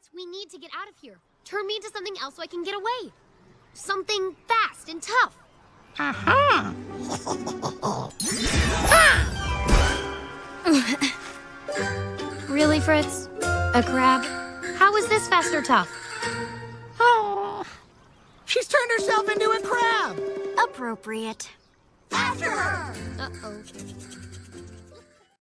Pirates, we need to get out of here. Turn me into something else so I can get away. Something fast and tough. Aha! Really, Fritz? A crab? How is this fast or tough? Oh, she's turned herself into a crab. Appropriate. After her! Uh-oh.